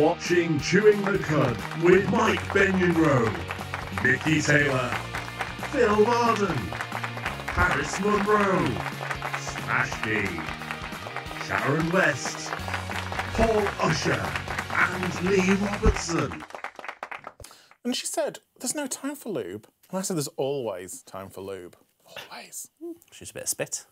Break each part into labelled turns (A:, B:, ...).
A: You're watching Chewing the Cud with Mike Benionroe, Nikki Taylor, Phil Varden, Paris Monroe, Smash D, Sharon West, Paul Usher, and Lee Robertson.
B: And she said, There's no time for lube. And I said, There's always time for lube. Always.
C: She's a bit of spit.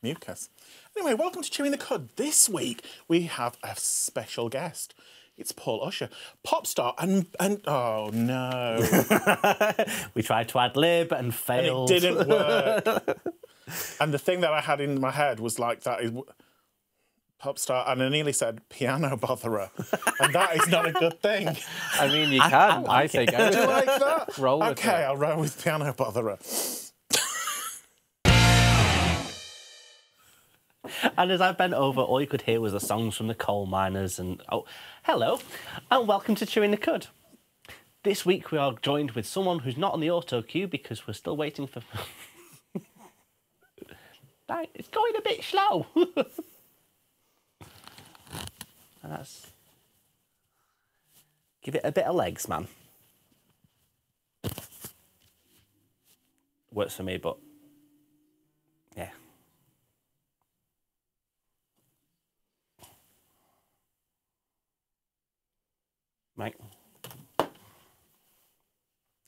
B: Mucus. Anyway, welcome to Chewing the Cud. This week we have a special guest. It's Paul Usher, pop star, and and oh no,
C: We tried to ad lib and
B: and
C: failed.
B: it didn't work. and the thing that I had in my head was like that is pop star, and I nearly said piano botherer, and that is not a good thing.
D: I mean, you can. I, say go.
B: Do you like that?
D: Roll with
B: okay,
D: it.
B: I'll roll with piano botherer.
C: And as I bent over, all you could hear was the songs from the coal miners and oh, hello, and welcome to Chewing the Cud. This week we are joined with someone who's not on the auto cue because we're still waiting for. It's going a bit slow. and that's. Give it a bit of legs, man. Works for me, but yeah. Mike.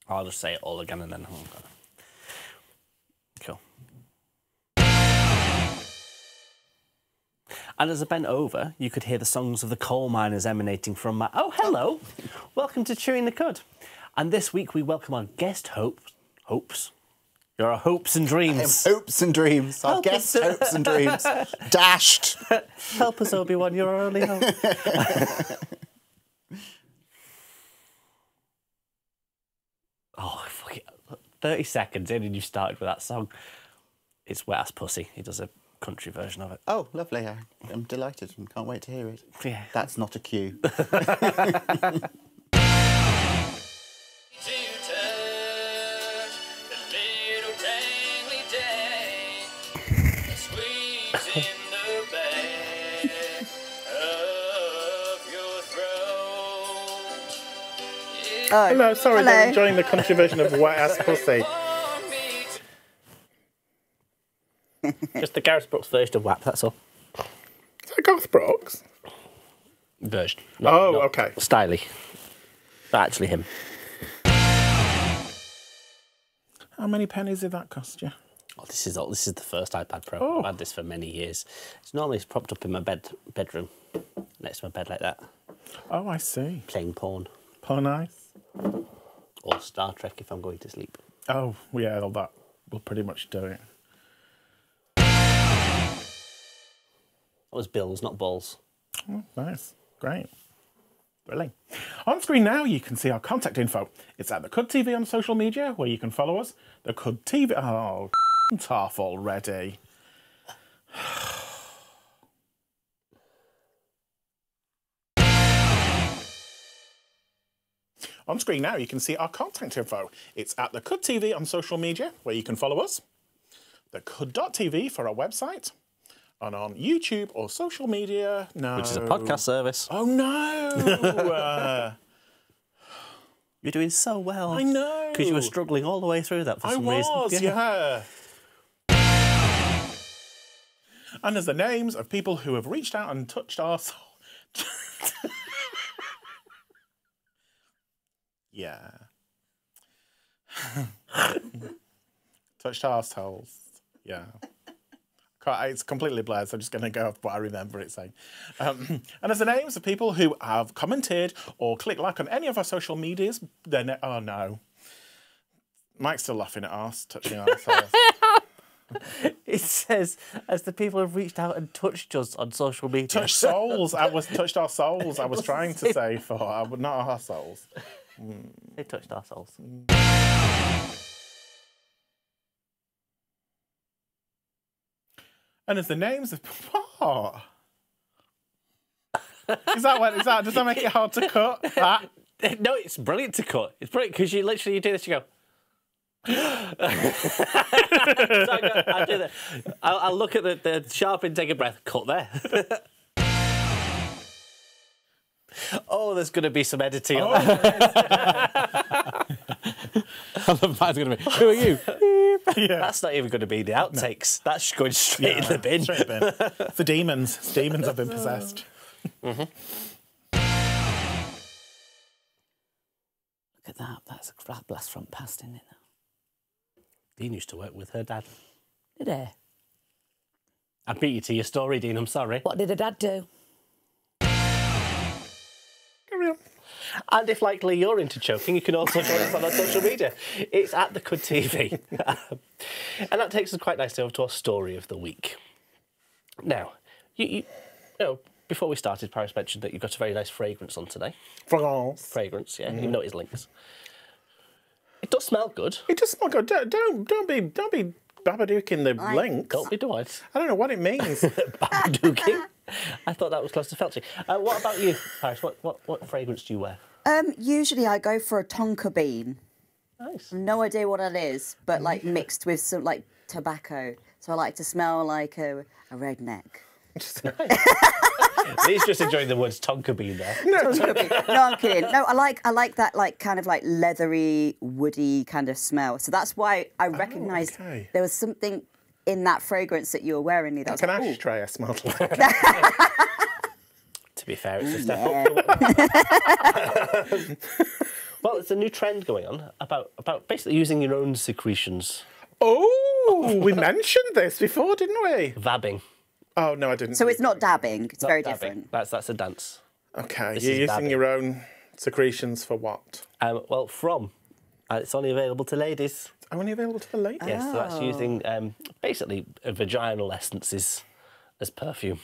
C: I'll just say it all again and then. Cool. And as I bent over, you could hear the songs of the coal miners emanating from my. Oh, hello! Welcome to Chewing the Cud. And this week we welcome our guest hopes. Hopes? Your hopes and dreams.
E: Hopes and dreams. Our
C: Help
E: guest hopes and dreams. Dashed.
C: Help us, Obi Wan, you're our only hope. oh, fuck it. 30 seconds in and you started with that song. It's Wet Ass Pussy. He does a country version of it.
E: Oh, lovely. I- I'm delighted and can't wait to hear it.
C: Yeah.
E: That's not a cue.
F: Oh,
B: Hello, sorry,
F: hello.
B: they're enjoying the country version of Wet Ass Pussy.
G: For me
C: Just the Gareth Brooks version of WAP, that's all.
B: Is that Garth Brooks?
C: Version.
B: Oh, okay.
C: Styly. But actually him.
B: How many pennies did that cost you?
C: Oh, this is all, this is the first iPad Pro.
B: Oh.
C: I've had this for many years. It's normally it's propped up in my bed bedroom, next to my bed like that,
B: Oh, I see.
C: playing porn
B: Oh, nice.
C: Or Star Trek if I'm going to sleep.
B: Oh, yeah, all that will pretty much do it.
C: That was bills, not balls.
B: Oh, nice. Great. Brilliant. On screen now, you can see our contact info. It's at the Cud TV on social media, where you can follow us. The Cud TV. Oh, off already. On screen now, you can see our contact info. It's at the Cud TV on social media, where you can follow us. The Cud.tv for our website. And on YouTube or social media, no.
C: Which is a podcast service.
B: Oh no! uh,
C: You're doing so well.
B: I know.
C: Because you were struggling all the way through that for
B: I
C: some
B: was,
C: reason.
B: yeah. And there's the names of people who have reached out and touched our soul. Yeah. touched our souls. Yeah. It's completely blurred, so I'm just going to go off what I remember it saying. Um, and there's the names of people who have commented or clicked like on any of our social medias. Their na- oh no. Mike's still laughing at us, touching our souls.
C: It says, as the people have reached out and touched us on social media.
B: Touch souls. I was touched our souls. I was trying to say for I would not our souls.
C: They touched our souls.
B: And as the names of what? Is that what? Is that? Does that make it hard to cut? That?
C: No, it's brilliant to cut. It's brilliant because you literally you do this, you go. so I, go, I do that. I'll, I'll look at the, the sharp intake of breath, cut there. Oh, there's going to be some editing. Oh, on that.
D: I love that's going to be. Who are you?
C: That's not even going to be the outtakes. That's going straight in the bin.
B: Straight bin. It's the demons. It's demons have been possessed. Mm-hmm.
E: Look at that. That's a blast from past, isn't it?
C: Dean used to work with her dad.
E: Did he?
C: I beat you to your story, Dean. I'm sorry.
E: What did her dad do?
C: And if likely you're into choking, you can also join us on our social media. It's at the Cud TV. and that takes us quite nicely over to our story of the week. Now, you, you, you know, before we started, Paris mentioned that you've got a very nice fragrance on today.
B: France.
C: Fragrance, yeah, you know his links. It does smell good.
B: It does smell good. Don't, don't, don't be, don't be babadooking the links.
C: Don't be doing
B: I don't know what it means.
C: Babadook. I thought that was close to felching. Uh, what about you, Paris? What, what, what fragrance do you wear?
F: Um, usually I go for a tonka bean.
C: Nice.
F: No idea what that is, but like mixed with some like tobacco. So I like to smell like a, a redneck.
C: He's just enjoying the words tonka bean there.
F: Tonka bean. no, I'm kidding. No, I like I like that like kind of like leathery, woody kind of smell. So that's why I recognised
B: okay.
F: there was something in that fragrance that you were wearing. Lee, That was
B: It's an
F: like,
B: ashtray I smelled like.
C: To be fair, it's a step up. well, it's a new trend going on about about basically using your own secretions,
B: Oh, we mentioned this before, didn't we?
C: vabbing.
B: Oh, no, I didn't.
F: So it's not dabbing. It's
C: Not
F: very
C: dabbing.
F: different.
C: That's that's a dance.
B: Okay,
C: This
B: you're using
C: dabbing.
B: your own secretions for what?
C: Um, well, from uh, it's only available to ladies.
B: Only available to the ladies?
C: Yes, so that's using um, basically vaginal essences as perfume.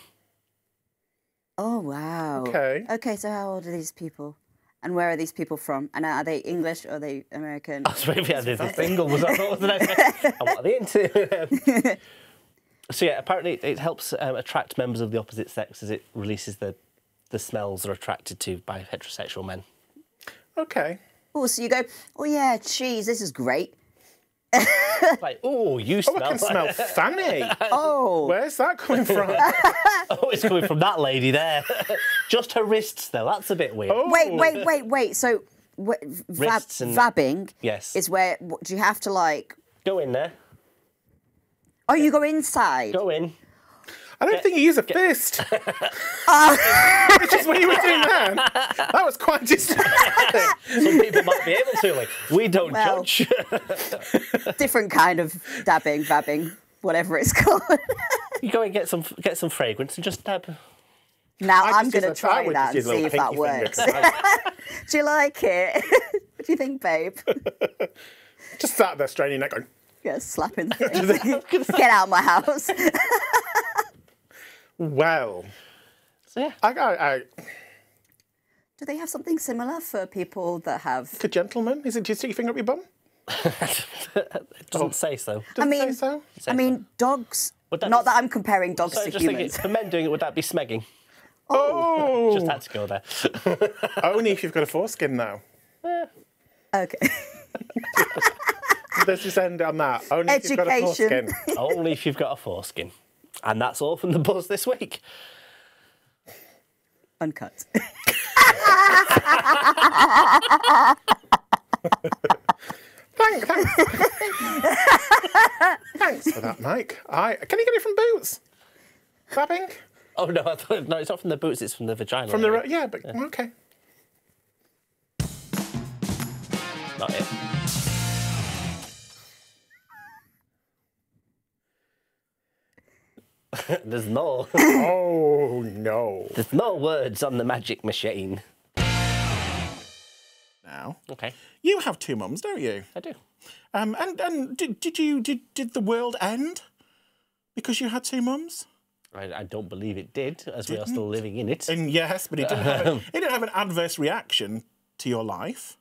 F: Oh wow.
B: Okay.
F: Okay. So how old are these people? And where are these people from? And are they English or are they American?
C: So maybe I did the single was I thought was the next And what are they into? so yeah, apparently it helps um, attract members of the opposite sex as it releases the the smells they're attracted to by heterosexual men.
B: Okay.
F: Oh, so you go. Oh yeah, cheese. This is great.
C: Like, oh, you
B: Oh,
C: smell.
B: I can smell fanny.
F: Oh.
B: Where's that coming from?
C: oh, it's coming from that lady there. Just her wrists, though. That's a bit weird.
B: Oh.
F: Wait, wait, wait, wait. So, wh- vab-
C: and-
F: vabbing
C: Yes.
F: is where do you have to like?
C: Go in there.
F: Oh, you go inside.
C: Go in.
B: I don't think he use a fist. Which is what you were doing then. That was quite distracting.
C: Some people might be able to. Like, we don't
F: Well.
C: judge.
F: Different kind of dabbing, vabbing, whatever it's called.
C: you go and get some get some fragrance and just dab.
F: now
B: I
F: I'm gonna try that and see if that
B: pinky finger,
F: works.
B: 'cause I
F: do you like it? what do you think, babe?
B: just sat there straining neck going,
F: Yeah, slapping the face. Get out of my house.
B: Well,
C: So yeah.
B: I, I, I,
F: Do they have something similar for people that have?
B: a gentleman? Is it, do you stick your finger up your bum?
C: It doesn't oh. say so.
B: Does
F: I mean,
B: say so?
F: I mean, dogs.
C: That
F: Not
C: be-
F: that I'm comparing dogs
C: So
F: to
C: just thinking,
F: humans.
C: for men doing it, would that be smegging?
B: Oh, oh.
C: Just had to go there.
B: only if you've got a foreskin now.
F: Okay.
B: Let's just end on that. Only if you've got a foreskin.
C: Only if you've got a foreskin. And that's all from the buzz this week.
F: Uncut.
B: Thanks, thanks. thanks for that, Mike. I can you get it from Boots? Clapping
C: Oh no, I thought, no, it's not from the boots, it's from the vagina.
B: from the
C: area.
B: ro- yeah, but okay.
C: Not it. There's no,
B: Oh no!
C: there's no words on the magic machine.
B: Now
C: Okay,
B: you have two mums, don't you?
C: I do.
B: Um, and and did, did you did did the world end because you had two mums?
C: I, I don't believe it did, as we are still living in it.
B: And yes, but it didn't have a, it didn't have an adverse reaction to your life.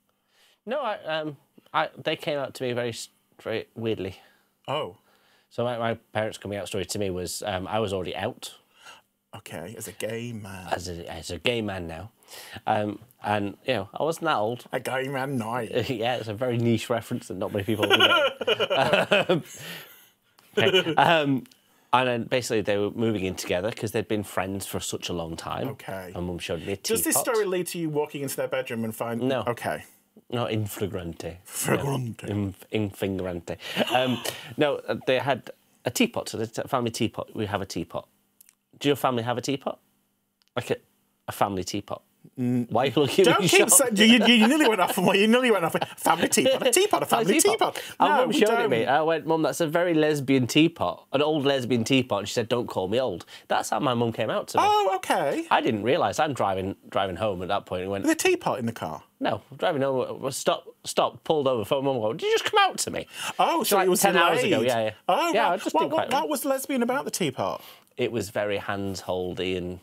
C: No, I, um, I, they came out to me very, very weirdly.
B: Oh,
C: So my, my parents' coming out story to me was um, I was already out
B: okay. As a gay man,
C: as a, as a gay man now, um, and you know I wasn't that old.
B: a gay man night.
C: yeah, it's a very niche reference that not many people will get. um, okay, um, And then basically they were moving in together because they'd been friends for such a long time.
B: Okay.
C: And mum showed me a teapot.
B: Does this story lead to you walking into their bedroom and find?
C: No.
B: Okay.
C: No, in flagrante.
B: Flagrante.
C: No, in, in flagrante. Um, no, uh, they had a teapot. So the family teapot. We have a teapot. Do your family have a teapot? Like a, a family teapot? Why are you looking at
B: Don't
C: me
B: keep saying you, you nearly went off. You nearly went off. Family teapot, a teapot, a family teapot.
C: And oh,
B: No,
C: mum
B: we
C: showed it me. I went, Mum, that's a very lesbian teapot, an old lesbian teapot. And she said, Don't call me old. That's how my mum came out to me.
B: Oh, okay.
C: I didn't realise. I'm driving driving home at that point and went,
B: The teapot in the car.
C: No, driving home. was Stop, stop, pulled over. Phone mum. Did you just come out to me?
B: Oh, so
C: like
B: it was
C: 10 hours ago, yeah, yeah.
B: Oh,
C: Yeah, I just
B: what, what, what was lesbian about the teapot?
C: It was very hands holdy and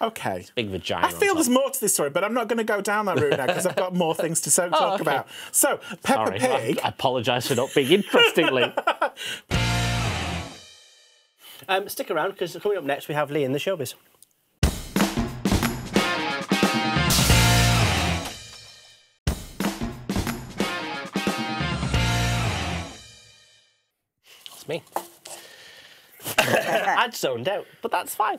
B: Okay.
C: big vagina.
B: I feel there's more to this story, but I'm not going to go down that route now because I've got more things to so- talk
C: Oh, okay.
B: about. So, Peppa
C: Sorry,
B: Pig.
C: I, I apologise for not being interestingly. um, stick around because coming up next we have Lee in the showbiz. That's me. I'd zoned out, but that's fine.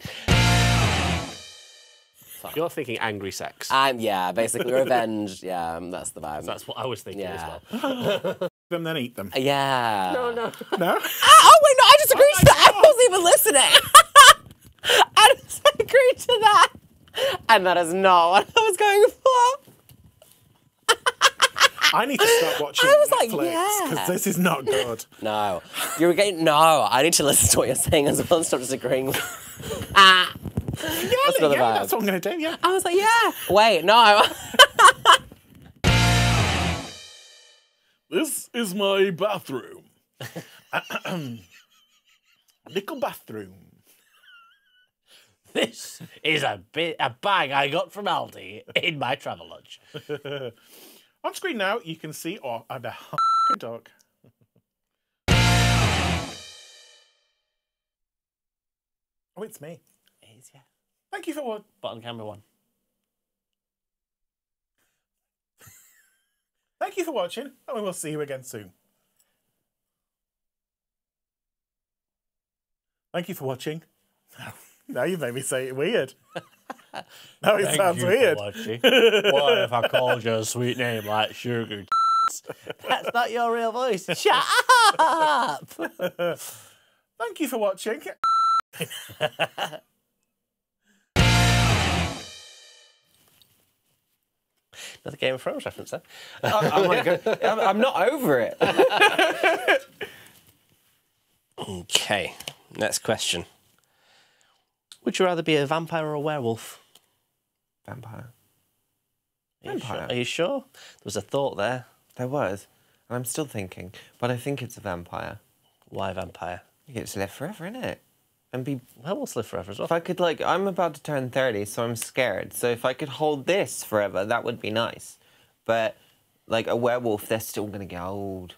C: You're thinking angry sex.
H: Um, yeah, basically revenge. Yeah, um, that's the vibe.
C: That's what I was thinking
H: yeah.
C: as well.
B: them, then eat them.
H: Yeah.
C: No, no.
B: No?
H: Oh wait, no, I just agreed to that. I wasn't even listening. I just agreed to that, and that is not what I was going for.
B: I need to stop watching
H: I was like,
B: Netflix
H: yeah.
B: because this is not good.
H: No, you were getting no. I need to listen to what you're saying as well and stop disagreeing. with- ah,
B: Yeah,
H: That's another
B: yeah,
H: vibe.
B: that's what I'm going to do, yeah.
H: I was like, yeah. Wait, no.
B: This is my bathroom. Little bathroom.
C: This is a bit a bag I got from Aldi in my travel lunch.
B: On screen now, you can see oh, and a dog. Oh, it's me.
C: Yeah.
B: Thank you for what.
C: Bottom camera one.
B: Thank you for watching, and we will see you again soon. Thank you for watching. Now you made me say it weird. now it sounds weird.
C: what if I called you a sweet name like Sugar? That's not your real voice. Shut up!
B: Thank you for watching.
C: Another Game of Thrones reference there.
H: oh my god, I'm, I'm not over it.
C: Okay, next question. Would you rather be a vampire or a werewolf?
H: Vampire.
C: Are you, sure?
H: Vampire.
C: Are you sure? There was a thought there.
H: There was, and I'm still thinking, but I think it's a vampire.
C: Why vampire?
H: To live forever, innit? And be.
C: Werewolves live forever as well.
H: If I could, like, I'm about to turn 30, so I'm scared. So if I could hold this forever, that would be nice. But, like, a werewolf, they're still gonna get old.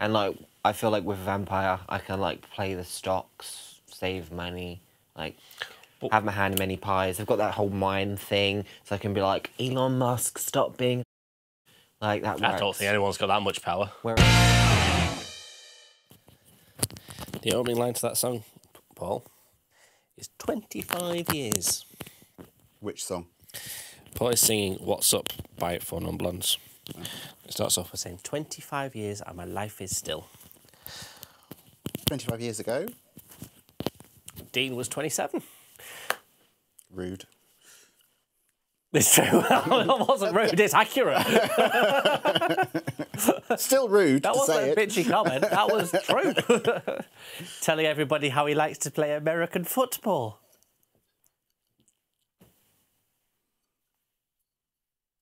H: And, like, I feel like with a vampire, I can, like, play the stocks, save money, like, have my hand in many pies. I've got that whole mind thing, so I can be like, Elon Musk, stop being. Like, that
C: I
H: works.
C: don't think anyone's got that much power.
H: Where-
C: The opening line to that song, Paul, is 25 years.
I: Which song?
C: Paul is singing What's Up by Four Non Blondes. It starts off by saying, 25 years and my life is still.
I: 25 years ago.
C: Dean was 27.
I: Rude.
C: It's true. that wasn't rude, it's accurate.
I: Still rude
C: That wasn't a
I: it.
C: bitchy comment, that was true. Telling everybody how he likes to play American football.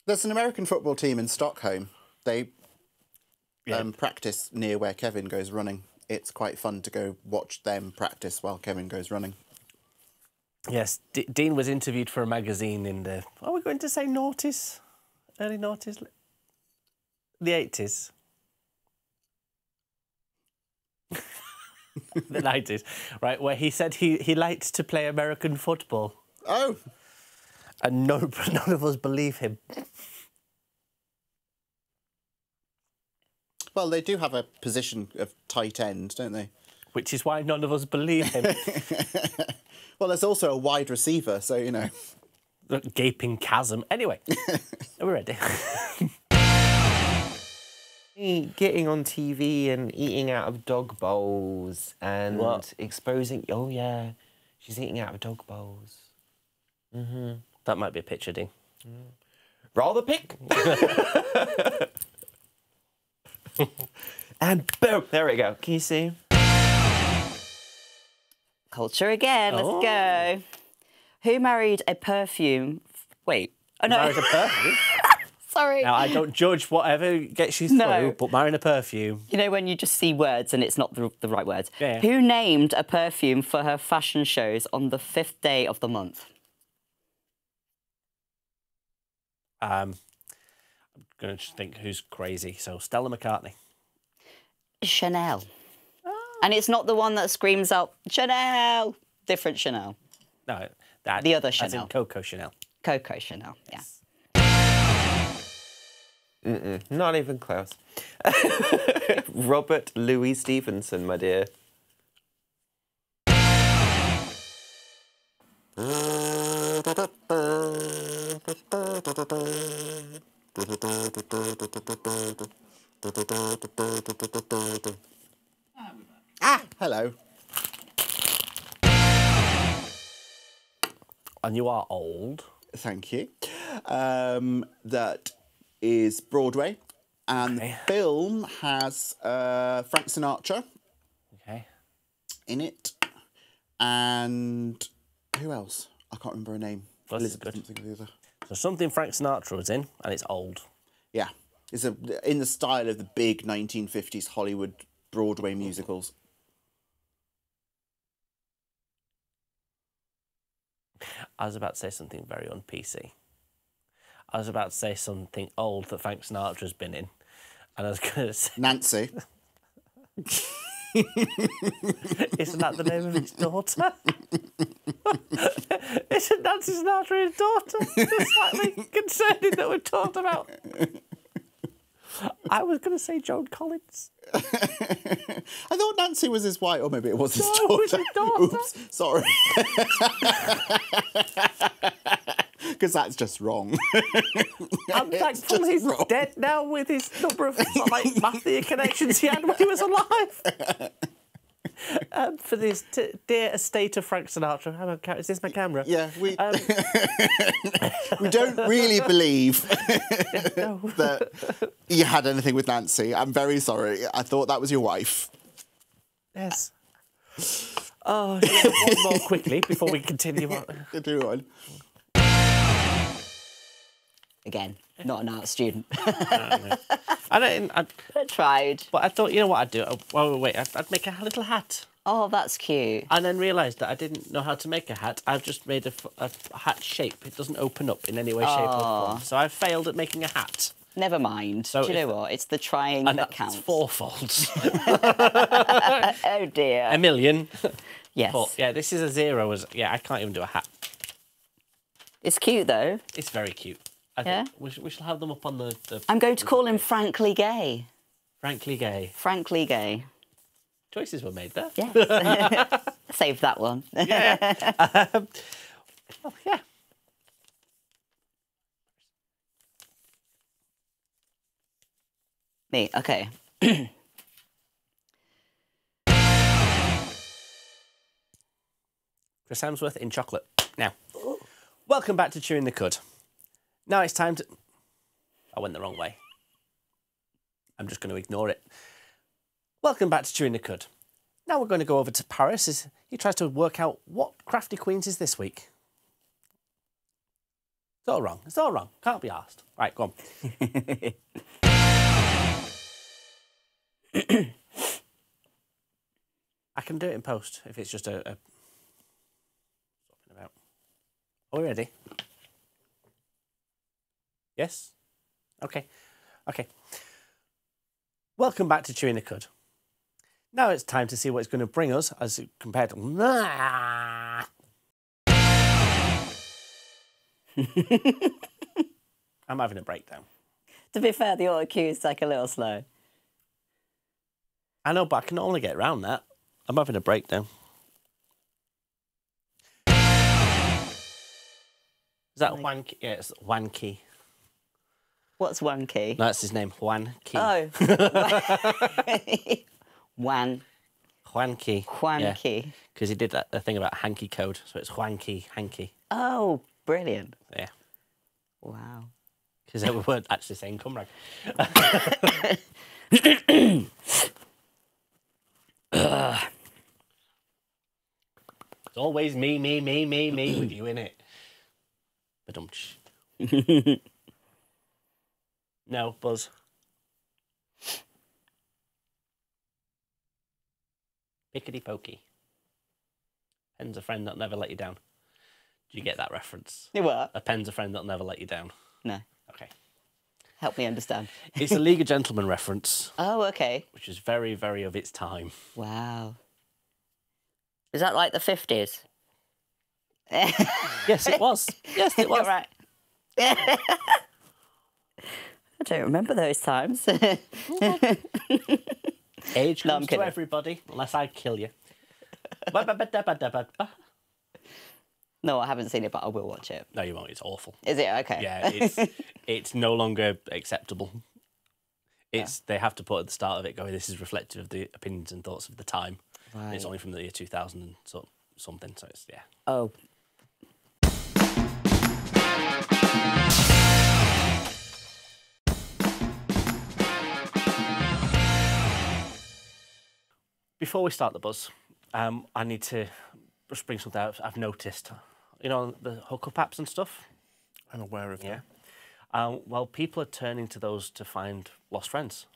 I: There's an American football team in Stockholm. They um, practice near where Kevin goes running. It's quite fun to go watch them practice while Kevin goes running.
C: Yes, D- Dean was interviewed for a magazine in the. Are we going to say noughties? Early noughties? The 80s? the 90s, right? Where he said he, he liked to play American football.
I: Oh,
C: And no, none of us believe him.
I: well, they do have a position of tight end, don't they?
C: Which is why none of us believe him.
I: Well, there's also a wide receiver, so you know.
C: the gaping chasm. Anyway, are we ready?
H: Getting on TV and eating out of dog bowls and
C: What?
H: exposing. Oh yeah, she's eating out of dog bowls. Mm-hmm.
C: that might be a picture, Dean. Mm.
H: Roll the pick. and boom, there we go. Can you see?
F: Culture again. Let's
C: Oh.
F: go. Who married a perfume? Wait. Oh no.
C: Married a perfume.
F: Sorry.
C: now, I don't judge whatever gets you through, No. but marrying a perfume.
F: You know when you just see words and it's not the, the right words.
C: Yeah.
F: Who named a perfume for her fashion shows on the fifth day of the month?
C: Um, I'm going to think who's crazy. So, Stella McCartney.
F: Chanel. And it's not the one that screams out Chanel. Different Chanel.
C: No, that,
F: The other
C: as
F: Chanel.
C: in Coco Chanel.
F: Coco Chanel. Yeah.
H: Mm-mm, not even close. Robert Louis Stevenson, my dear.
C: Are old.
I: Thank you. Um, that is Broadway, and
C: Okay.
I: the film has uh, Frank Sinatra
C: Okay.
I: in it, and who else? I can't remember her name.
C: That's
I: Elizabeth,
C: good.
I: something or the other.
C: So, something Frank Sinatra was in, and it's old.
I: Yeah, it's a, in the style of the big 1950s Hollywood Broadway musicals.
C: I was about to say something very un PC. I was about to say something old that Frank Sinatra's been in. And I was going to say,
I: Nancy.
C: isn't that the name of his daughter? isn't Nancy Sinatra his daughter? It's slightly concerning that we're talking about. I was going to say Joan Collins.
I: I thought Nancy was his wife, or maybe it was his
C: No,
I: daughter.
C: it was his daughter.
I: Oops, sorry. Because that's just wrong.
C: I'm thankful he's
I: wrong.
C: dead now with his number of like mafia connections he had when he was alive. Um, for this t- dear estate of Frank Sinatra. How about, is this my camera?
I: yeah, we
C: Um,
I: we don't really believe
C: no.
I: that you had anything with Nancy. I'm very sorry. I thought that was your wife.
C: Yes. Oh, yeah, one more quickly before we continue on.
I: Do one.
F: Again, not an art student.
C: I don't. I,
F: I tried.
C: but I thought, you know what I'd do? Oh, wait, wait, wait. I'd, I'd make a little hat.
F: Oh, that's cute.
C: And then realised that I didn't know how to make a hat. I've just made a hat shape. It doesn't open up in any way, shape, or form. So I failed at making a hat.
F: Never mind.
C: So
F: Do you know what? It's the trying
C: And
F: that counts.
C: fourfolds.
F: Oh dear.
C: a million.
F: yes.
C: But yeah, this is a zero. As yeah, I can't even do a hat.
F: It's cute though.
C: It's very cute. I
F: Yeah?
C: think we, sh- we shall have them up on the, the
F: I'm going to call him Frankly Gay.
C: frankly gay.
F: Frankly Gay.
C: Choices were made there.
F: Yes. Save that one.
C: Um, oh, yeah.
F: Me. Okay.
C: Chris Hemsworth in chocolate. Now, welcome back to Chewing the Cud. Now it's time to. I went the wrong way. I'm just going to ignore it. Welcome back to Chewing the Cud. Now we're going to go over to Paris as he tries to work out what Crafty Queens is this week. It's all wrong. It's all wrong. Can't be asked. Right, go on. I can do it in post if it's just a. a... About. Are we ready? Yes? Okay. Okay. Welcome back to Chewing the Cud. Now it's time to see what it's going to bring us as compared to. I'm having a breakdown.
F: to be fair, the auto cue is like a little slow.
C: I know, but I can only get around that. I'm having a breakdown. Is that Wanky? Yeah, it's Wanky.
F: What's wanky?
C: No, that's his name, Wanky.
F: Oh. Wan.
C: Wanky.
F: Wanky.
C: Because he did that the thing about hanky code, so it's Wanky, hanky.
F: Oh, brilliant.
C: Yeah.
F: Wow.
C: Because they weren't actually saying cum rag. It's always me, me, me, me, me with you in it. But um, no, Buzz. Pickety pokey. Pen's a friend that'll never let you down. Do you get that reference?
F: You what?
C: A pen's a friend that'll never let you down.
F: No.
C: Okay.
F: Help me understand.
C: It's a League of Gentlemen reference,
F: Oh, okay.
C: which is very, very of its time.
F: Wow. Is that like the 50s?
C: Yes, it was. Yes, it was.
F: right. I don't remember those times.
C: Age
F: No,
C: comes to everybody, unless I kill you.
F: No, I haven't seen it, but I will watch it.
C: no, you won't. It's awful.
F: Is it? Okay.
C: Yeah, it's it's no longer acceptable. It's ah. they have to put at the start of it going. This is reflective of the opinions and thoughts of the time. And It's only from the year two thousand and so, something. So it's yeah.
F: Oh.
C: Before we start the buzz, um, I need to just bring something out. I've noticed, you know, the hookup apps and stuff.
B: I'm aware of
C: Yeah.
B: that.
C: Um, well, people are turning to those to find lost friends.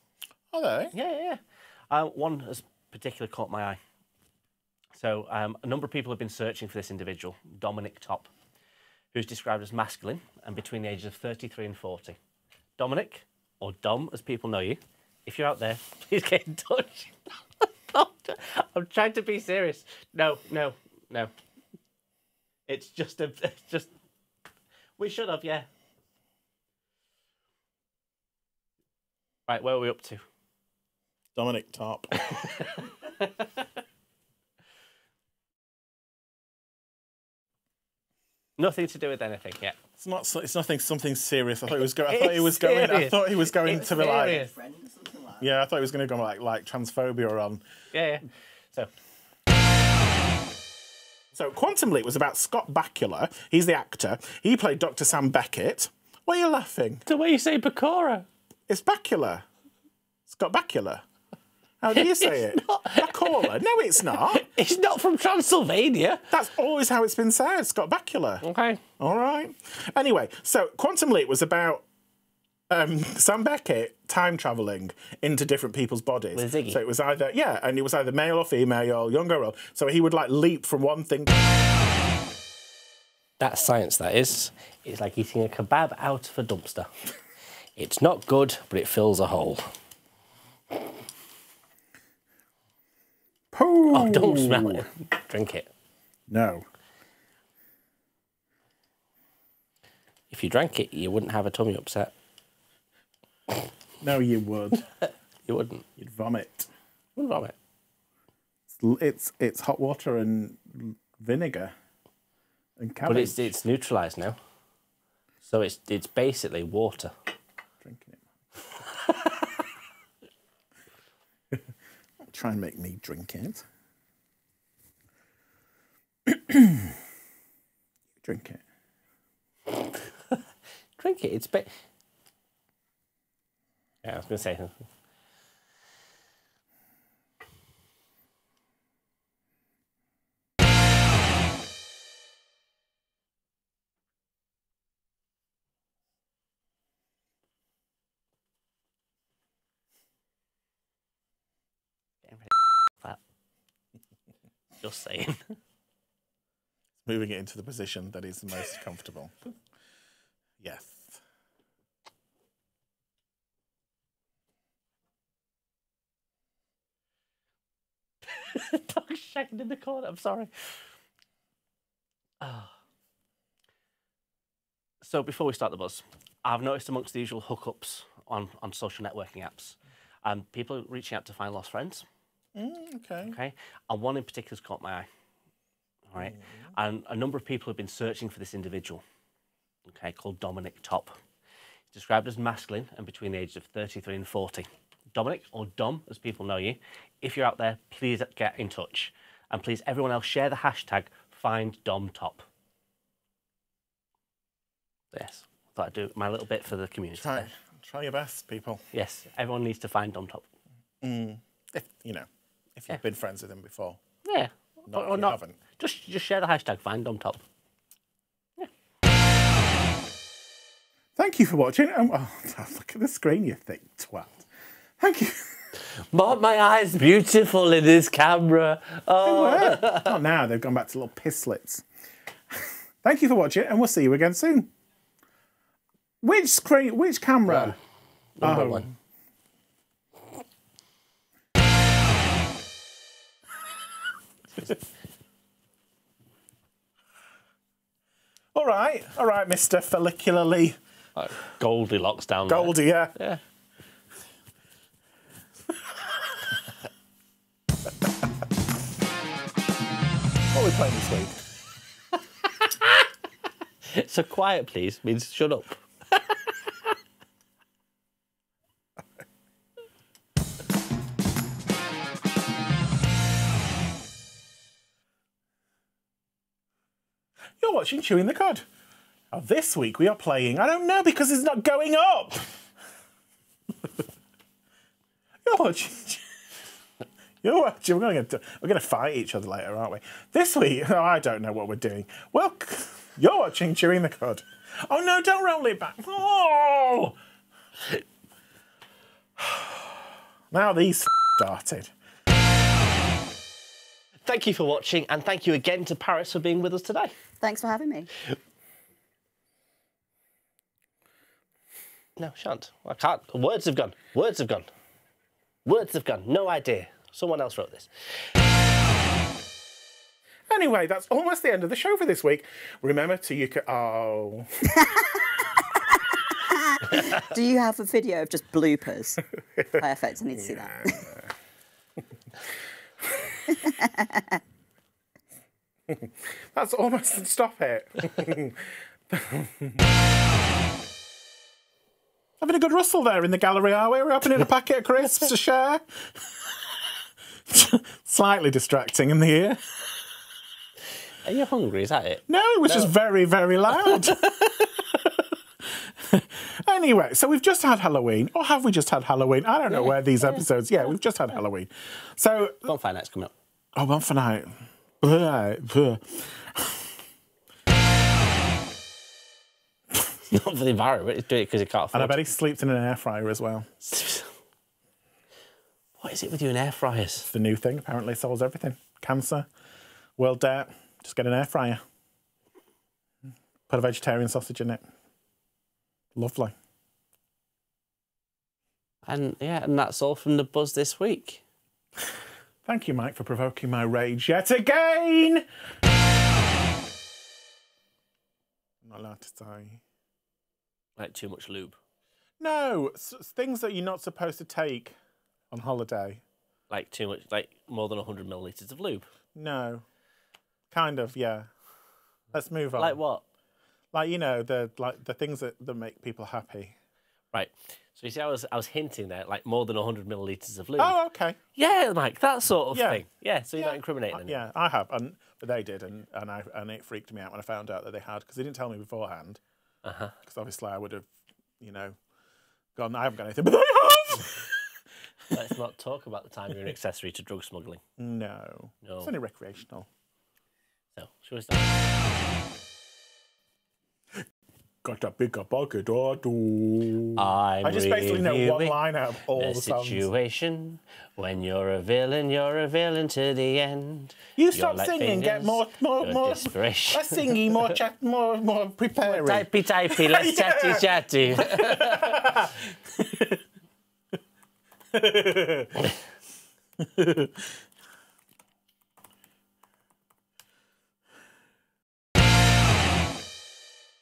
B: Are they?
C: Yeah, yeah, yeah. Uh, one has particularly caught my eye. So, um, a number of people have been searching for this individual, Dominic Top, who's described as masculine and between the ages of 33 and 40. Dominic, or Dom as people know you, if you're out there, please get in touch. I'm trying to be serious. No, no, no. It's just a, it's just. We should have, yeah. Right, where are we up to?
B: Dominic Top.
C: Nothing to do with anything yet.
B: It's not. It's nothing. Something serious. I thought he was. Go- I thought he was going. I thought he was going
C: It's
B: to be like.
C: Serious.
B: Yeah, I thought he was going to go like like transphobia or on.
C: Yeah, yeah. So,
B: So Quantum Leap was about Scott Bakula. He's the actor. He played Dr. Sam Beckett. Why are you laughing?
C: the way you say Bakura.
B: It's Bakula. Scott Bakula. How do you say it? Bakula. No, it's not.
C: It's not from Transylvania.
B: That's always how it's been said. Scott Bakula.
C: Okay.
B: All right. Anyway, so Quantum Leap was about um, Sam Beckett time traveling into different people's bodies.
C: With Ziggy.
B: So it was either yeah, and it was either male or female, young or old. So he would like leap from one thing.
C: That's science, that is. It's like eating a kebab out of a dumpster. It's not good, but it fills a hole. Oh, don't smell it. Drink it.
B: No.
C: If you drank it, you wouldn't have a tummy upset.
B: No, you would.
C: You wouldn't.
B: You'd vomit.
C: What about it?
B: It's it's hot water and vinegar and cabbage.
C: But it's it's neutralised now. So it's it's basically water.
B: drinking it. Try and make me drink it. drink it.
C: Drink it. It's ba- Yeah, I was gonna say Getting ready. Just saying.
B: Moving it into the position that is most comfortable. Yes.
C: Dog shagging in the corner. I'm sorry. Ah. So before we start the buzz, I've noticed amongst the usual hookups on, on social networking apps, um, people reaching out to find lost friends.
B: Okay.
C: Okay, and one in particular has caught my eye. All right, and a number of people have been searching for this individual. Okay, called Dominic Top. He's described as masculine and between the ages of 33 and 40. Dominic, or Dom, as people know you, if you're out there, please get in touch, and please everyone else share the hashtag Find Dom Top. Yes, thought I'd do my little bit for the community.
B: Try, try your best, people.
C: Yes, everyone needs to find Dom Top.
B: Mm, if you know, if you've
C: Yeah.
B: been friends with him before.
C: Yeah,
B: Not
C: or, or not.
B: haven't.
C: Just just share the hashtag Find Dom Top.
B: Thank you for watching. Oh, look at the screen, you thick twat. Thank you.
C: But my eyes beautiful in this camera. Oh.
B: Where? Not now. They've gone back to little pisslets. Thank you for watching, and we'll see you again soon. Which screen? Which camera?
C: Number
B: Oh.
C: one.
B: All right, all right, Mister Follicularly
C: Like Goldilocks down there.
B: Goldie. Yeah.
C: Yeah.
B: Playing this week?
C: So quiet, please, means shut up.
B: You're watching Chewing the Cud. Oh, this week we are playing. I don't know because it's not going up. You're watching. You're watching. We're going to we're going to fight each other later, aren't we? This week, oh, I don't know what we're doing. Well, you're watching Chewing the Cud. Oh no! Don't roll it back. Oh. Now these started.
C: Thank you for watching, and thank you again to Paris for being with us today.
F: Thanks for having me.
C: No, shan't. I can't. Words have gone. Words have gone. Words have gone. No idea. Someone else wrote this.
B: Anyway, that's almost the end of the show for this week. Remember to you can. Oh.
F: Do you have a video of just bloopers? Perfect. I need to see that.
B: That's almost. Stop it. Having a good rustle there in the gallery, are we? We're opening a packet of crisps to share. Slightly distracting in the ear.
C: Are you hungry? Is that it?
B: No, it was just very, very loud. anyway, so we've just had Halloween, or have we just had Halloween? I don't know where these episodes. Yeah, we've just had Halloween. So,
C: Bonfire night's coming up.
B: oh, for night.
C: Not for the environment. It's doing it because he can't
B: And I bet he sleeps in an air fryer as well.
C: What is it with you and air fryers?
B: It's the new thing. Apparently, solves everything. Cancer, world debt. Just get an air fryer. Put a vegetarian sausage in it. Lovely.
C: And yeah, and that's all from the buzz this week.
B: Thank you, Mike, for provoking my rage yet again. I'm not allowed to say.
C: Like too much lube.
B: No, things that you're not supposed to take on holiday.
C: Like too much, like more than 100 millilitres of lube.
B: No, kind of, yeah. Let's move on.
C: Like what?
B: Like you know the like the things that, that make people happy.
C: Right. So you see, I was I was hinting there, like more than 100 millilitres of lube.
B: Oh, okay.
C: Yeah, Mike, that sort of
B: Yeah.
C: thing. Yeah, so you're
B: Yeah.
C: not incriminating anyone.
B: Yeah, I have, and but they did, and and I and it freaked me out when I found out that they had because they didn't tell me beforehand.
C: Uh huh.
B: Because obviously I would have, you know, gone. I haven't got anything, but they have.
C: Let's not talk about the time you're an accessory to drug smuggling.
B: no,
C: No.
B: it's only recreational.
C: So, shall we start?
B: Got a bigger pocket, or do.
C: I'm
B: I just basically know one line out of all
C: the
B: the songs.
C: situation. When you're a villain, you're a villain to the end.
B: You
C: You're
B: stop
C: like
B: singing. Get more, more, more.
C: desperation.
B: Less singing, more chat, more, more preparing.
C: Typey, typey, less chatty, chatty. Shall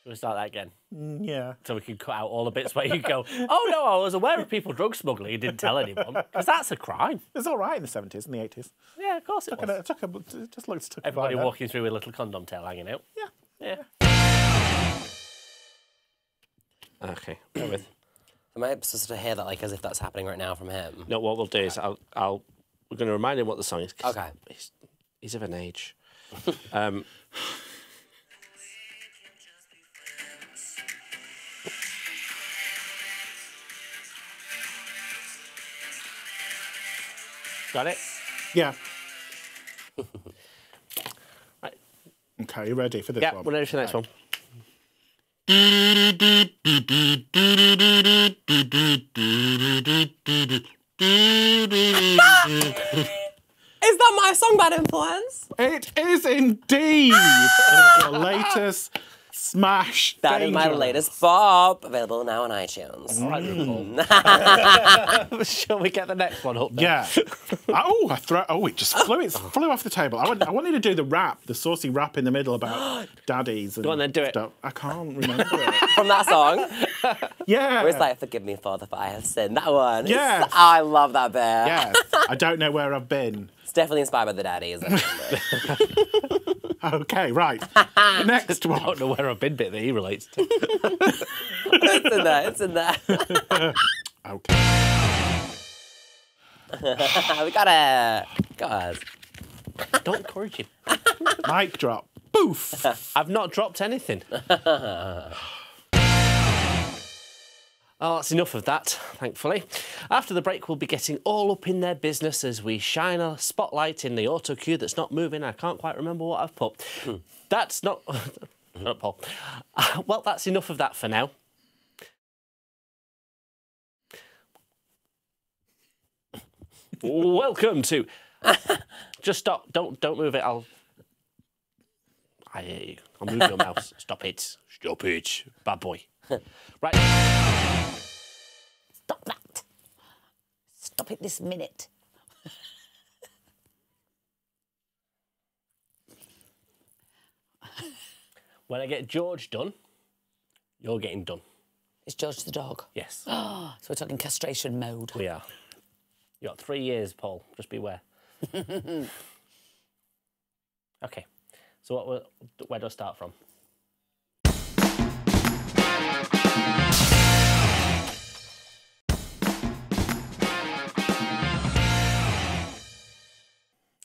C: We'll start that again.
B: Mm, yeah.
C: So we can cut out all the bits where you go, oh no, I was aware of people drug smuggling and didn't tell anyone. Because that's a crime.
B: It was all right in the 70s and the 80s.
C: Yeah, of course it
B: Took
C: was.
B: a, it took a, it just looked took
C: Everybody
B: vibe out.
C: walking through with a little condom tail hanging out.
B: Yeah.
C: Yeah.
J: Okay, bear with.
K: Am I supposed to hear that like as if that's happening right now from him?
J: No, what we'll do is I'll, I'll we're going to remind him what the song is.
K: Okay.
J: He's, he's of an age. um,
C: Got it?
B: Yeah.
C: Right.
B: Okay, you ready for this
J: yeah,
B: one?
J: we're ready for the next one.
K: Is that my song Bad Influence?
B: It is indeed It's your latest smash.
K: That is my latest Bob, available now on iTunes.
C: All right, RuPaul. Shall we get the next one up? Then?
B: Yeah. oh, I throw. Oh, it just flew. It flew off the table. I, want, I wanted to do the rap, the saucy rap in the middle about daddies. And
C: Go on then, do it.
B: stuff. I can't remember it.
K: From that song,
B: Yeah.
K: where it's like, "Forgive me, Father, for I have sinned." That one. Yeah.
B: Yes.
K: I love that bit.
B: Yes. I don't know where I've been.
K: It's definitely inspired by the daddies.
B: Okay, right. The next
C: I
B: one.
C: don't know where I've been bit that he relates to.
K: it's in there. It's in there.
B: Okay.
K: we got it. God.
C: Don't encourage him.
B: Mic drop. Boof.
C: I've not dropped anything. Oh, that's enough of that, thankfully. After the break, we'll be getting all up in their business as we shine a spotlight in the auto cue that's not moving. I can't quite remember what I've put. Hmm. That's not. not Paul. Uh, well, that's enough of that for now. Welcome to. Just stop. Don't don't move it. I'll. I hear you. I'll move your mouse. Stop it. Stop it. Bad boy. Right.
E: Stop that. Stop it this minute.
C: When I get George done, you're getting done.
E: Is George the dog?
C: Yes,
E: So we're talking castration mode.
C: we are. You got three years, Paul. Just beware. okay. So what? Where do I start from?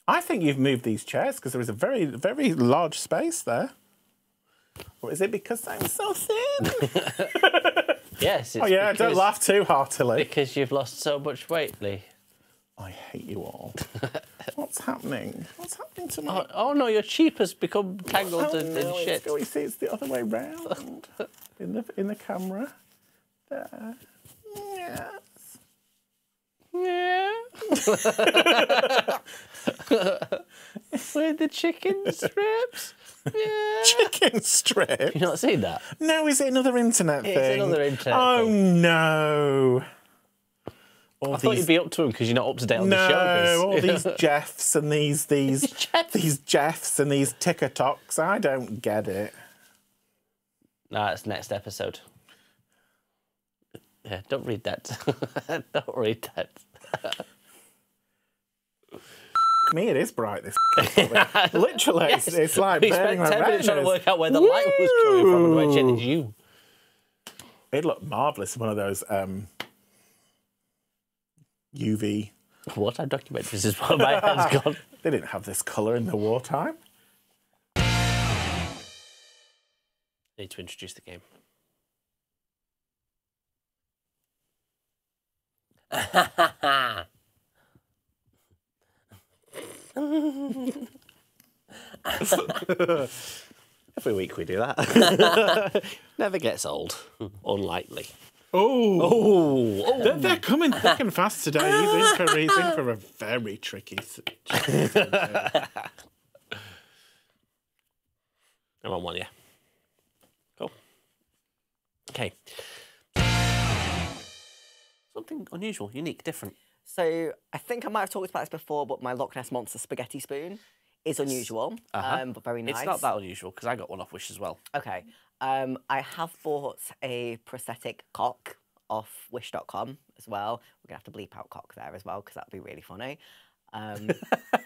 B: I think you've moved these chairs because there is a very, very large space there. Or is it because I'm so thin?
C: Yes. It's
B: oh yeah, don't laugh too heartily.
C: Because you've lost so much weight, Lee.
B: I hate you all. What's happening? What's happening to me?
C: Oh, oh no, your cheap has become tangled
B: Oh, no,
C: in
B: it's-
C: shit.
B: oh, you see, it's the other way round. in the in the camera. There. Yes.
C: With the chicken strips. Yeah.
B: Chicken strip.
C: You not seen that?
B: No, is it another internet
C: It's
B: thing?
C: another internet
B: Oh
C: thing.
B: no. All
C: I thought you'd be up to them because you're not up to date on
B: no,
C: the show.
B: all these Jeffs and these these
C: Jeffs.
B: these Jeffs and these TikToks. I don't get it.
C: Nah, it's next episode. Yeah, don't read that. don't read that.
B: Me, it is bright. This literally, it's, it's like
C: we
B: burning
C: spent 10 minutes trying to work out where the light was coming from and which you.
B: It looked marvelous. One of those um, UV.
C: What? I documentaries This is where my head's gone.
B: They didn't have this colour in the wartime.
C: Need to introduce the game. Every week we do that. Never gets old. Unlikely.
B: Oh.
C: oh, Oh,
B: they're, they're coming thick and fast today. He's in for, he's in for a very tricky.
C: I'm on one, yeah. Cool. Okay. Something unusual, unique, different.
L: So I think I might have talked about this before, but my Loch Ness monster spaghetti spoon is unusual, um, but very nice.
C: It's not that unusual because I got one off Wish as well.
L: Okay. Um, I have bought a prosthetic cock off Wish.com as well. We're gonna have to bleep out cock there as well because that'd be really funny. Um,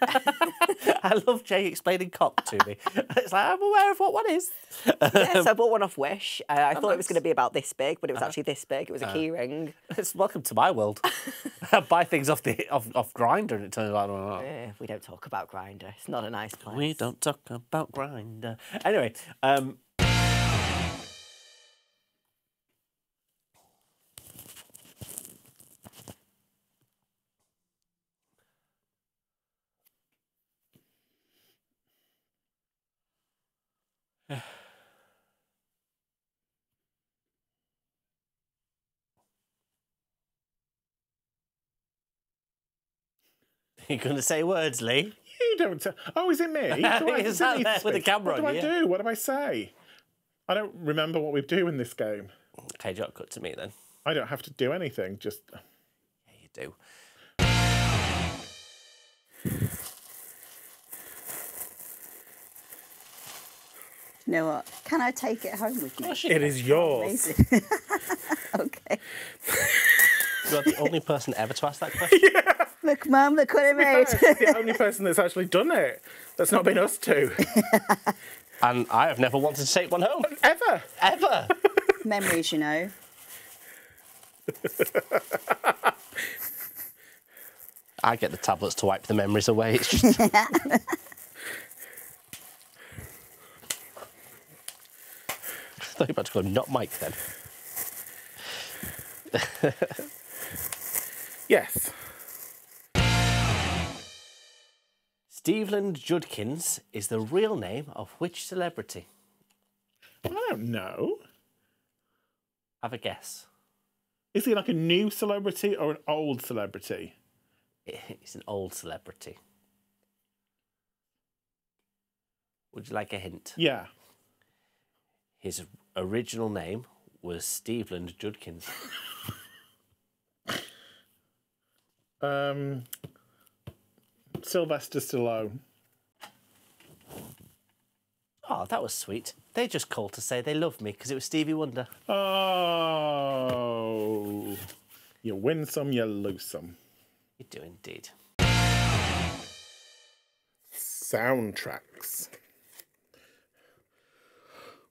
C: I love Jay explaining cock to me. It's like I'm aware of what one is.
L: yeah, so I bought one off Wish. Uh, I thought it was going to be about this big, but it was actually this big. It was a key ring.
C: It's welcome to my world. I buy things off the off, off Grindr and it turns out. Oh,
L: Eh, we don't talk about Grindr. It's not a nice place.
C: we don't talk about Grindr. Anyway, um, you're going to say words, Lee.
B: You don't. T- oh, is it me? Do I-
C: He's
B: is it
C: out
B: me
C: there with the camera
B: What do
C: on
B: I
C: you,
B: do? What do I say? I don't remember what we do in this game.
C: Okay, do you want to cut to me then?
B: I don't have to do anything. Just uh.
C: Yeah, you do.
F: You know what? Can I take it home with me?
B: it is yours.
F: Amazing. okay.
C: You're the only person ever to ask that question.
F: Look, Mum, look what I made.
B: It's the only person that's actually done it. That's not been us two
C: And I have never wanted to take one home.
B: ever.
C: Ever.
F: Memories, you know.
C: I get the tablets to wipe the memories away. It's just. I thought you were about to go, not Mike then.
B: Yes.
C: Stevland Judkins is the real name of which celebrity?
B: I don't know.
C: Have a guess.
B: Is he like a new celebrity or an old celebrity?
C: He's an old celebrity. Would you like a hint?
B: Yeah.
C: His original name was Stevland Judkins.
B: Um, Sylvester Stallone.
C: Oh, that was sweet. They just called to say they love me because it was Stevie Wonder.
B: Oh, you win some, you lose some.
C: You do indeed.
B: Soundtracks.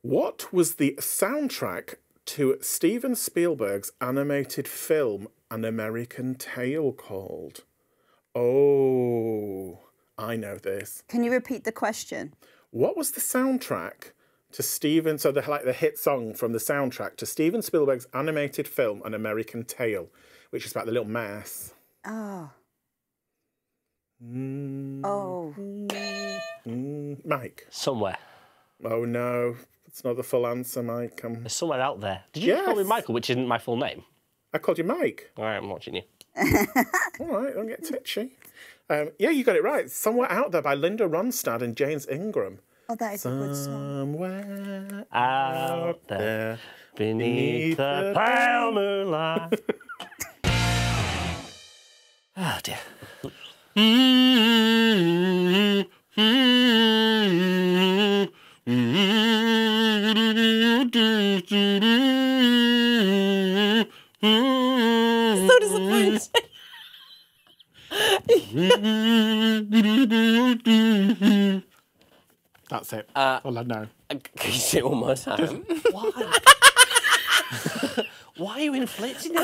B: What was the soundtrack to Steven Spielberg's animated film An American Tail called? Oh, I know this.
F: Can you repeat the question?
B: What was the soundtrack to Steven? So the like the hit song from the soundtrack to Steven Spielberg's animated film An American Tail, which is about the little mouse.
F: Oh.
B: Mm,
F: Oh.
B: mm, Mike.
C: Somewhere.
B: Oh no, it's not the full answer, Mike. Um,
C: There's somewhere out there. Did you call me Michael, which isn't my full name?
B: I called you Mike.
C: All right, I'm watching you.
B: All right, don't get titchy. Um, yeah, you got it right. Somewhere out there by Linda Ronstadt and James Ingram.
F: Oh, that is a good song.
B: Somewhere
C: Out there,
B: there.
C: beneath the
B: the
C: pale moonlight. Ah, dear.
K: So Uh,
B: know.
K: Can you say it one more time?
C: Why? Why are you inflating me?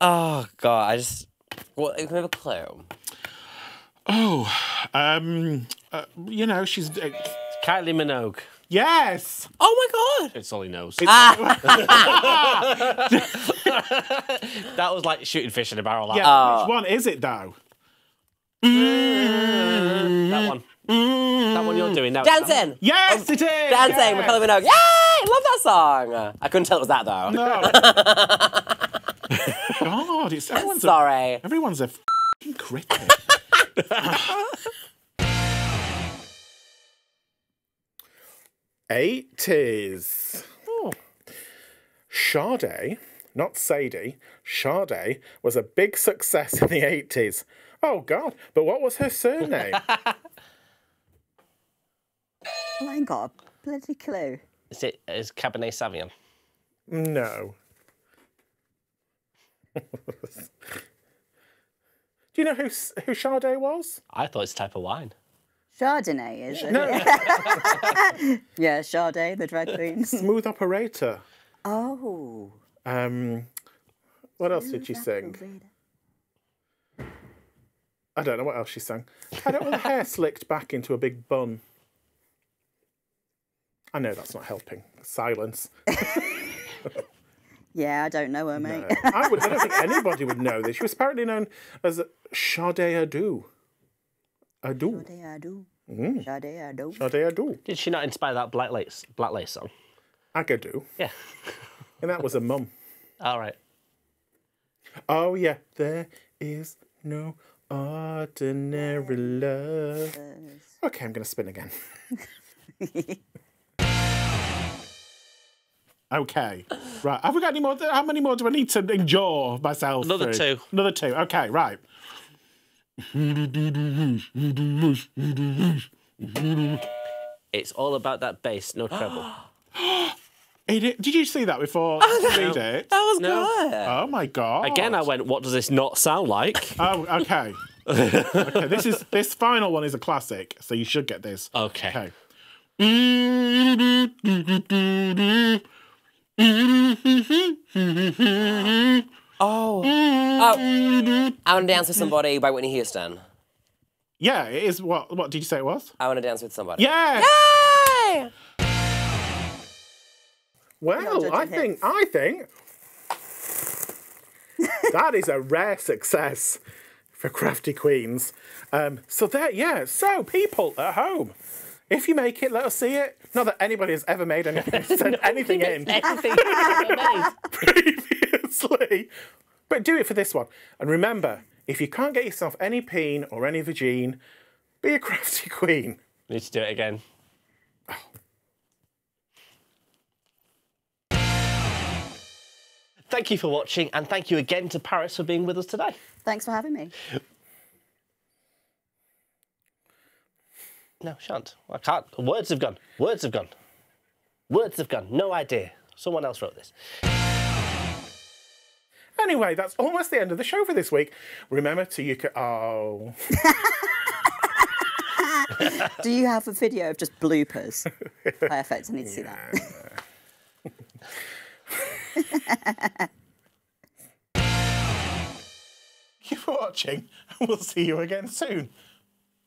K: oh god, I just. What? Can we have a clue?
B: Oh, um, uh, you know, she's. Uh,
C: Kylie Minogue.
B: yes!
K: good.
C: It's all he knows.
B: Ah.
C: That was like shooting fish in a barrel. That.
B: Yeah. Uh, Which one is it though? Mm.
C: That one. Mm. That one you're doing now.
K: Dancing.
B: Yes, um, it is.
K: Dancing.
B: Yes.
K: Macaulay Minogue. Yay! Love that song. I couldn't tell it was that though.
B: No. God, it's everyone's.
K: Sorry.
B: A, everyone's a critic. 80s. Oh. Sade, not Sadie, Sade was a big success in the 80s. Oh, God. But what was her surname?
F: I ain't got a bloody clue.
C: Is it is Cabernet Sauvignon?
B: No. Do you know who who Sade was?
C: I thought it's a type of wine.
F: Chardonnay, is it?
B: No.
F: yeah, Sade, the drag queen.
B: Smooth operator.
F: Oh.
B: Um, what else did she sing? I don't know what else she sang. Had all the hair slicked back into a big bun. I know that's not helping. Silence.
F: Yeah, I don't know her, mate.
B: No. I, would, I don't think anybody would know this. She was apparently known as Sade Adu. Adu.
F: Sade Adu.
B: Mm.
F: Sade Adu.
B: Sade Adu.
C: Did she not inspire that Black Lace Black Lace song?
B: Agadoo.
C: Yeah.
B: And that was a mum.
C: All right.
B: Oh, yeah. There is no ordinary love. Okay, I'm going to spin again. okay. Right. Have we got any more? How many more do I need to endure myself?
C: Another
B: through?
C: two.
B: Another two. Okay, right.
C: It's all about that bass, no treble.
B: It did you see that before oh, you read it?
K: That was
C: No.
K: good.
B: Oh my god!
J: Again, I went, what does this not sound like?
B: Oh, okay. okay. This is this final one is a classic, so you should get this.
J: Okay.
K: Oh. oh. I want to dance with somebody by Whitney Houston.
B: Yeah, it is. What? What did you say it was?
K: I want to dance with somebody.
B: Yeah.
K: Yay!
B: Well,
F: judging
B: I think I think that is a rare success for Crafty Queens. Um, so there, yeah. So people at home, if you make it, let us see it. Not that anybody has ever made anything, sent anything in
C: Anything ever made.
B: previously, but do it for this one. And remember, if you can't get yourself any peen or any vagine, be a crafty queen.
C: Need to do it again. Oh. Thank you for watching, and thank you again to Paris for being with us today.
F: Thanks for having me.
C: No, shan't. I can't. Words have gone. Words have gone. Words have gone. No idea. Someone else wrote this.
B: Anyway, that's almost the end of the show for this week. Remember to you can. Oh.
F: Do you have a video of just bloopers? Perfect. I need to see that.
B: Thank you for watching, and we'll see you again soon.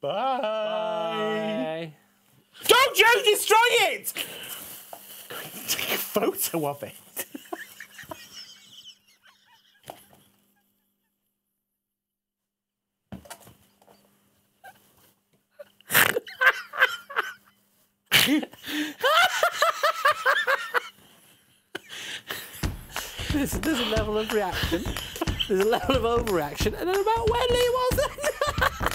B: Bye.
C: Bye.
B: Don't you destroy it! Take a photo of it.
D: There's, there's a level of reaction. There's a level of overreaction, and then about when he was.